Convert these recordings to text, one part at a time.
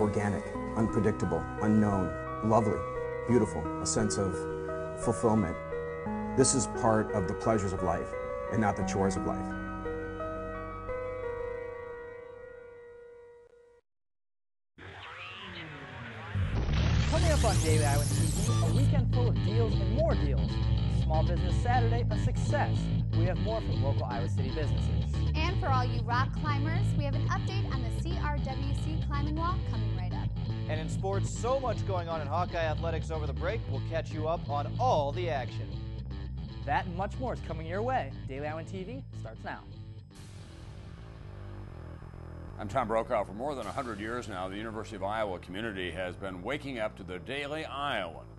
organic, unpredictable, unknown, lovely, beautiful, a sense of fulfillment. This is part of the pleasures of life and not the chores of life. Coming up on Daily Iowan TV, a weekend full of deals and more deals. Small Business Saturday, a success. We have more from local Iowa City businesses. And for all you rock climbers, we have an update on the CRWC climbing wall coming right up. And in sports, so much going on in Hawkeye Athletics over the break, we'll catch you up on all the action. That and much more is coming your way. Daily Iowan TV starts now. I'm Tom Brokaw. For more than 100 years now, the University of Iowa community has been waking up to the Daily Iowan.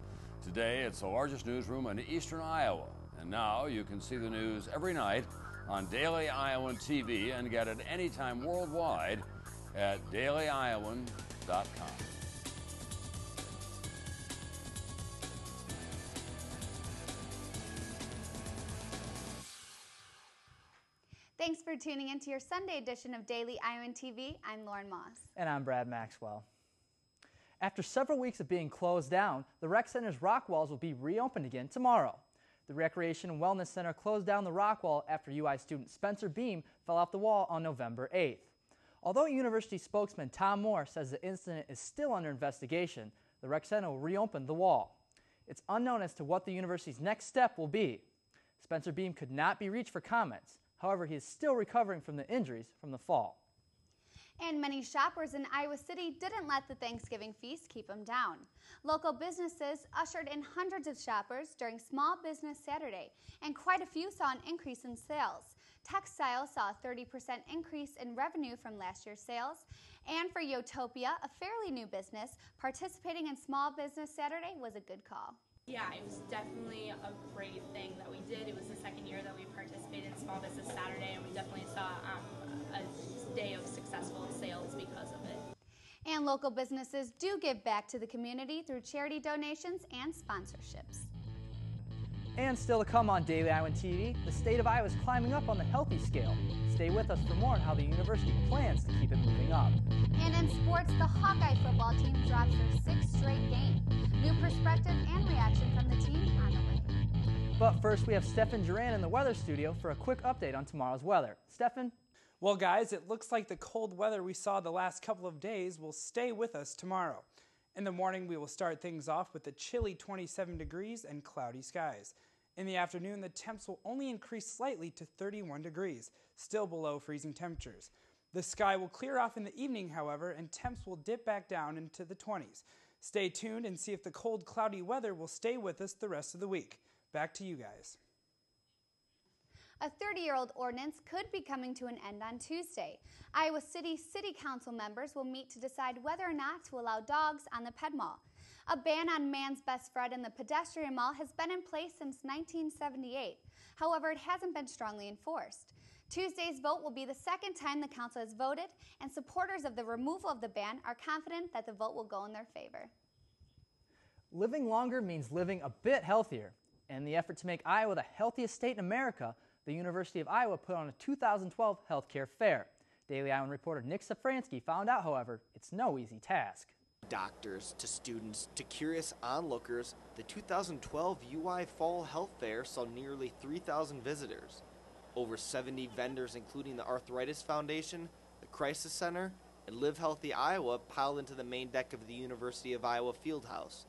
Today, it's the largest newsroom in eastern Iowa. And now you can see the news every night on Daily Iowan TV and get it anytime worldwide at dailyiowan.com. Thanks for tuning in to your Sunday edition of Daily Iowan TV. I'm Lauren Moss. And I'm Brad Maxwell. After several weeks of being closed down, the Rec Center's rock walls will be reopened again tomorrow. The Recreation and Wellness Center closed down the rock wall after UI student Spencer Beam fell off the wall on November 8th. Although university spokesman Tom Moore says the incident is still under investigation, the Rec Center will reopen the wall. It's unknown as to what the university's next step will be. Spencer Beam could not be reached for comments. However, he is still recovering from the injuries from the fall. And many shoppers in Iowa City didn't let the Thanksgiving feast keep them down. Local businesses ushered in hundreds of shoppers during Small Business Saturday, and quite a few saw an increase in sales. Textile saw a 30% increase in revenue from last year's sales. And for Yotopia, a fairly new business, participating in Small Business Saturday was a good call. Yeah, it was definitely a great thing that we did. It was the second year that we participated in Small Business Saturday, and we definitely saw um, a day of successful sales because of it. And local businesses do give back to the community through charity donations and sponsorships. And still to come on Daily Iowan TV, the state of Iowa is climbing up on the healthy scale. Stay with us for more on how the university plans to keep it moving up. And in sports, the Hawkeye football team drops their sixth straight game. New perspective and reaction from the team on the way. But first, we have Stefan Duran in the weather studio for a quick update on tomorrow's weather. Stefan? Well, guys, it looks like the cold weather we saw the last couple of days will stay with us tomorrow. In the morning, we will start things off with a chilly 27 degrees and cloudy skies. In the afternoon, the temps will only increase slightly to 31 degrees, still below freezing temperatures. The sky will clear off in the evening, however, and temps will dip back down into the 20s. Stay tuned and see if the cold, cloudy weather will stay with us the rest of the week. Back to you guys. A 30 year old ordinance could be coming to an end on Tuesday. Iowa City City Council members will meet to decide whether or not to allow dogs on the Ped Mall. A ban on man's best friend in the pedestrian mall has been in place since 1978. However, it hasn't been strongly enforced. Tuesday's vote will be the second time the council has voted, and supporters of the removal of the ban are confident that the vote will go in their favor. Living longer means living a bit healthier. and the effort to make Iowa the healthiest state in America, the University of Iowa put on a 2012 healthcare fair. Daily Iowan reporter Nick Safransky found out, however, it's no easy task. Doctors to students to curious onlookers, the 2012 UI Fall Health Fair saw nearly 3,000 visitors. Over 70 vendors, including the Arthritis Foundation, the Crisis Center, and Live Healthy Iowa, piled into the main deck of the University of Iowa Fieldhouse.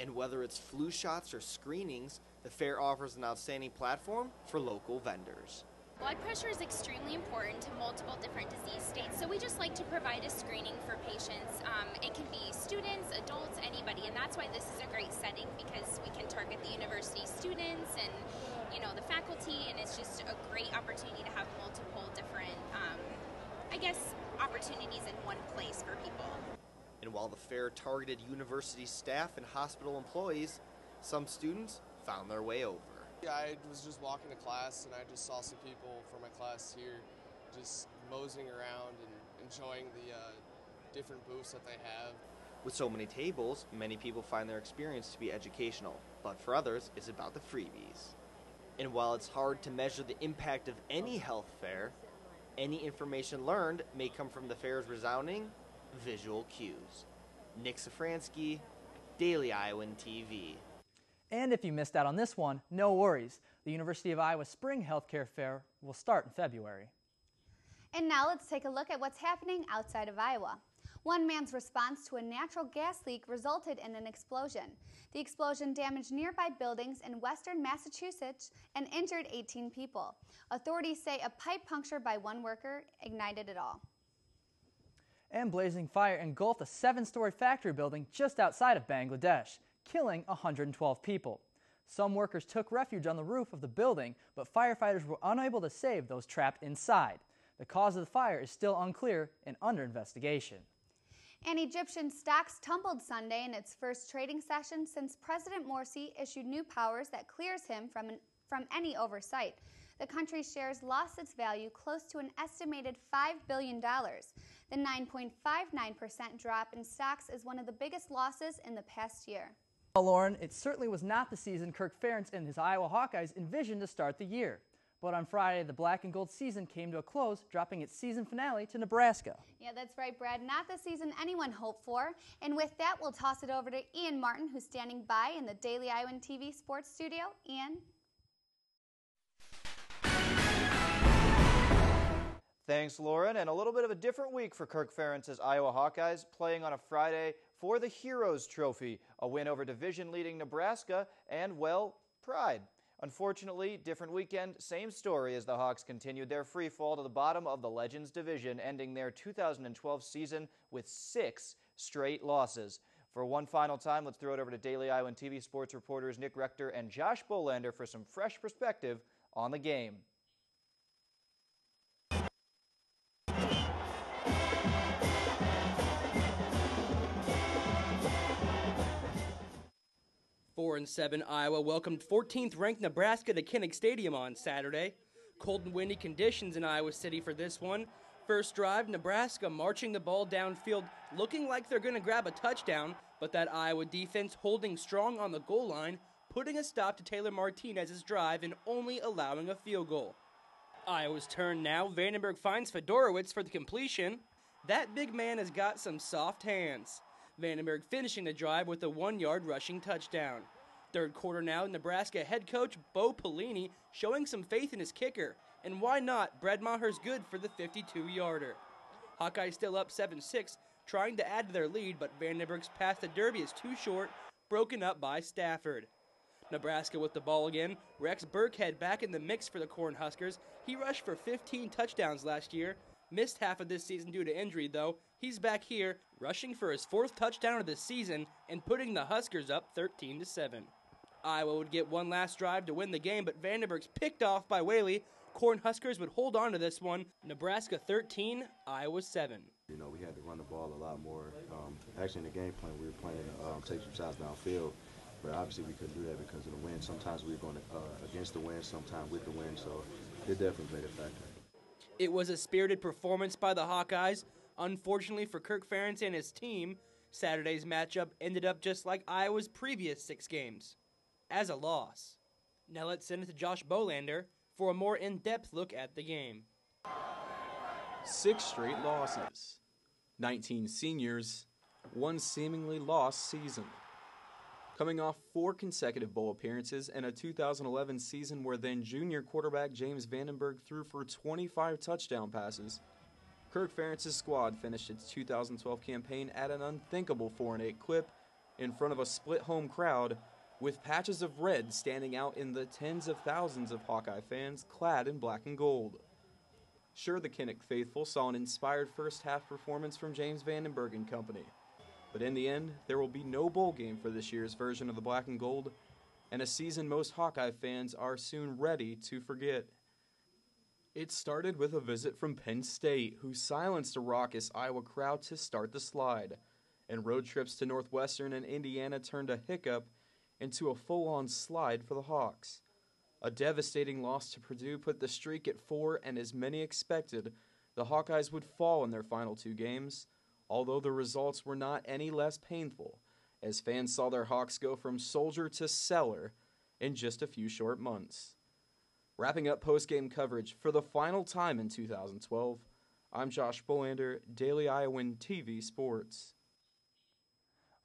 And whether it's flu shots or screenings, the fair offers an outstanding platform for local vendors. Blood pressure is extremely important to multiple different disease states, so we just like to provide a screening for patients. Um, it can be students, adults, anybody, and that's why this is a great setting because we can target the university students and you know the faculty, and it's just a great opportunity to have multiple different, um, I guess, opportunities in one place for people. And while the fair targeted university staff and hospital employees, some students found their way over. Yeah, I was just walking to class and I just saw some people from my class here just moseying around and enjoying the uh, different booths that they have. With so many tables, many people find their experience to be educational, but for others, it's about the freebies. And while it's hard to measure the impact of any health fair, any information learned may come from the fair's resounding visual cues. Nick Safransky, Daily Iowan TV. And if you missed out on this one, no worries. The University of Iowa Spring Healthcare Fair will start in February. And now let's take a look at what's happening outside of Iowa. One man's response to a natural gas leak resulted in an explosion. The explosion damaged nearby buildings in western Massachusetts and injured 18 people. Authorities say a pipe puncture by one worker ignited it all. And blazing fire engulfed a seven story factory building just outside of Bangladesh, killing 112 people. Some workers took refuge on the roof of the building, but firefighters were unable to save those trapped inside. The cause of the fire is still unclear and under investigation. And Egyptian stocks tumbled Sunday in its first trading session since President Morsi issued new powers that clears him from, an, from any oversight. The country's shares lost its value close to an estimated $5 billion. The 9.59% drop in stocks is one of the biggest losses in the past year. Well, Lauren, it certainly was not the season Kirk Ferentz and his Iowa Hawkeyes envisioned to start the year. But on Friday, the black and gold season came to a close, dropping its season finale to Nebraska. Yeah, that's right, Brad. Not the season anyone hoped for. And with that, we'll toss it over to Ian Martin, who's standing by in the Daily Iowan TV sports studio. Ian? Thanks, Lauren. And a little bit of a different week for Kirk Ferentz's Iowa Hawkeyes, playing on a Friday for the Heroes Trophy, a win over division leading Nebraska, and, well, pride. Unfortunately, different weekend, same story as the Hawks continued their free fall to the bottom of the Legends division, ending their 2012 season with six straight losses. For one final time, let's throw it over to Daily Iowan TV sports reporters Nick Rector and Josh Bolander for some fresh perspective on the game. Four and seven Iowa welcomed 14th ranked Nebraska to Kinnick Stadium on Saturday. Cold and windy conditions in Iowa City for this one. First drive, Nebraska marching the ball downfield, looking like they're going to grab a touchdown, but that Iowa defense holding strong on the goal line, putting a stop to Taylor Martinez's drive and only allowing a field goal. Iowa's turn now. Vandenberg finds Fedorowicz for the completion. That big man has got some soft hands. Vandenberg finishing the drive with a one yard rushing touchdown. Third quarter now, Nebraska head coach Bo Pelini showing some faith in his kicker. And why not? Brett Maher's good for the 52 yarder. Hawkeyes still up 7 6, trying to add to their lead, but Vandenberg's pass to Derby is too short, broken up by Stafford. Nebraska with the ball again. Rex Burkhead back in the mix for the Cornhuskers. He rushed for 15 touchdowns last year. Missed half of this season due to injury, though. He's back here, rushing for his fourth touchdown of the season and putting the Huskers up 13 to 7. Iowa would get one last drive to win the game, but Vandenberg's picked off by Whaley. Cornhuskers would hold on to this one. Nebraska 13, Iowa 7. You know, we had to run the ball a lot more. Um, actually, in the game plan, we were playing um, take some shots downfield, but obviously we couldn't do that because of the wind. Sometimes we were going uh, against the wind, sometimes with the wind, so it definitely played a factor. It was a spirited performance by the Hawkeyes. Unfortunately for Kirk Ferentz and his team, Saturday's matchup ended up just like Iowa's previous six games, as a loss. Now let's send it to Josh Bolander for a more in depth look at the game. Six straight losses, 19 seniors, one seemingly lost season. Coming off four consecutive bowl appearances and a 2011 season where then junior quarterback James Vandenberg threw for 25 touchdown passes, Kirk Ferentz's squad finished its 2012 campaign at an unthinkable 4 8 clip in front of a split home crowd, with patches of red standing out in the tens of thousands of Hawkeye fans clad in black and gold. Sure, the Kinnick faithful saw an inspired first half performance from James Vandenberg and company, but in the end, there will be no bowl game for this year's version of the black and gold, and a season most Hawkeye fans are soon ready to forget. It started with a visit from Penn State, who silenced a raucous Iowa crowd to start the slide, and road trips to Northwestern and Indiana turned a hiccup into a full on slide for the Hawks. A devastating loss to Purdue put the streak at four, and as many expected, the Hawkeyes would fall in their final two games, although the results were not any less painful, as fans saw their Hawks go from soldier to cellar in just a few short months. Wrapping up post-game coverage for the final time in 2012, I'm Josh Bolander, Daily Iowan TV Sports.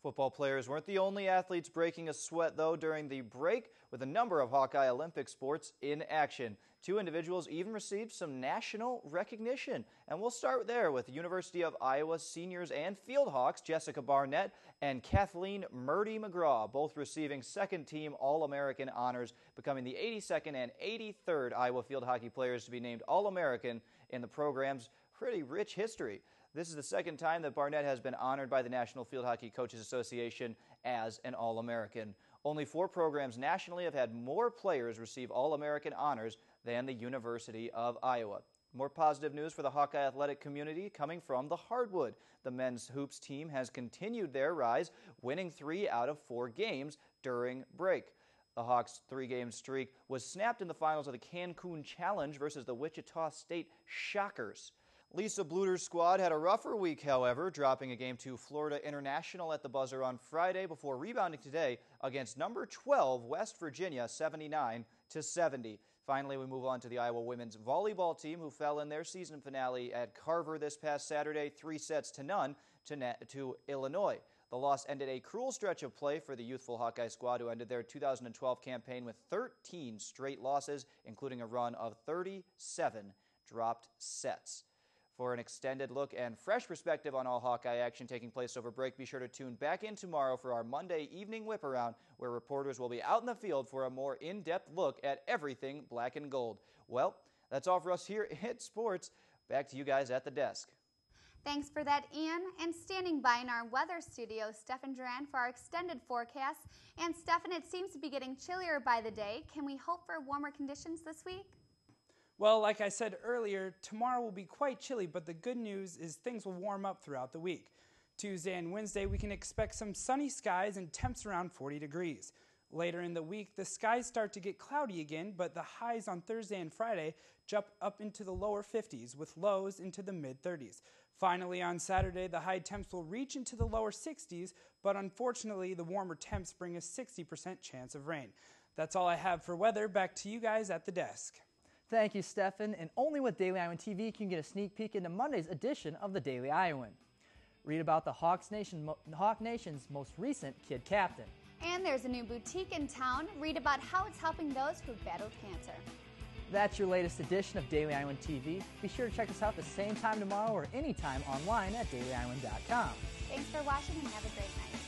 Football players weren't the only athletes breaking a sweat, though, during the break, with a number of Hawkeye Olympic sports in action. Two individuals even received some national recognition. And we'll start there with University of Iowa seniors and field hawks, Jessica Barnett and Kathleen Murdy McGraw, both receiving second team All American honors, becoming the 82nd and 83rd Iowa field hockey players to be named All American in the program's pretty rich history. This is the second time that Barnett has been honored by the National Field Hockey Coaches Association as an All American. Only four programs nationally have had more players receive All American honors than the University of Iowa. More positive news for the Hawkeye athletic community coming from the Hardwood. The men's hoops team has continued their rise, winning three out of four games during break. The Hawks' three game streak was snapped in the finals of the Cancun Challenge versus the Wichita State Shockers. Lisa Bluder's squad had a rougher week, however, dropping a game to Florida International at the buzzer on Friday before rebounding today against number 12 West Virginia 79 to 70. Finally, we move on to the Iowa women's volleyball team who fell in their season finale at Carver this past Saturday, 3 sets to none to, to Illinois. The loss ended a cruel stretch of play for the youthful Hawkeye squad, who ended their 2012 campaign with 13 straight losses, including a run of 37 dropped sets. For an extended look and fresh perspective on all Hawkeye action taking place over break, be sure to tune back in tomorrow for our Monday evening whip around, where reporters will be out in the field for a more in depth look at everything black and gold. Well, that's all for us here at Sports. Back to you guys at the desk. Thanks for that, Ian. And standing by in our weather studio, Stefan Duran for our extended forecast. And Stefan, it seems to be getting chillier by the day. Can we hope for warmer conditions this week? Well, like I said earlier, tomorrow will be quite chilly, but the good news is things will warm up throughout the week. Tuesday and Wednesday, we can expect some sunny skies and temps around 40 degrees. Later in the week, the skies start to get cloudy again, but the highs on Thursday and Friday jump up into the lower 50s with lows into the mid 30s. Finally, on Saturday, the high temps will reach into the lower 60s, but unfortunately, the warmer temps bring a 60% chance of rain. That's all I have for weather. Back to you guys at the desk. Thank you, Stefan. And only with Daily Iowan TV can you get a sneak peek into Monday's edition of the Daily Iowan. Read about the Hawks Nation, Hawk Nation's most recent kid captain. And there's a new boutique in town. Read about how it's helping those who've battled cancer. That's your latest edition of Daily Iowan TV. Be sure to check us out the same time tomorrow or anytime online at dailyiowan.com. Thanks for watching and have a great night.